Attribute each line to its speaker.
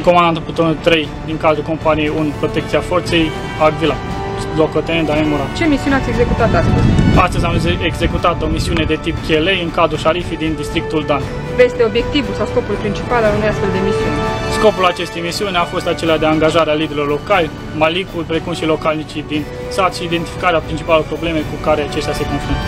Speaker 1: comandantul plutonul 3 din cadrul companiei 1 Protecția Forței, Agvila, locotenent Daniel Murat.
Speaker 2: Ce misiune ați executat astăzi?
Speaker 1: Astăzi am executat o misiune de tip Chelei în cadrul șarifii din districtul Dan.
Speaker 2: Care este obiectivul sau scopul principal al unei astfel de misiuni?
Speaker 1: Scopul acestei misiuni a fost acela de angajare a liderilor locali, malicul, precum și localnicii din sat și identificarea principalelor probleme cu care aceștia se confruntă.